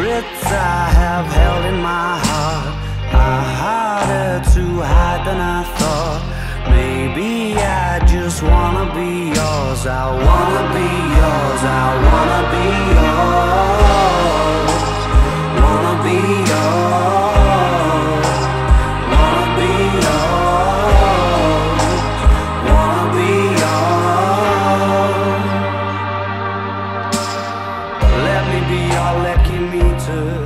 secrets I have held in my heart are harder to hide than I thought. Maybe I just wanna be yours. I wanna be yours. I wanna be yours. Wanna be yours. Wanna be yours. Wanna be yours. Let me be your lucky me water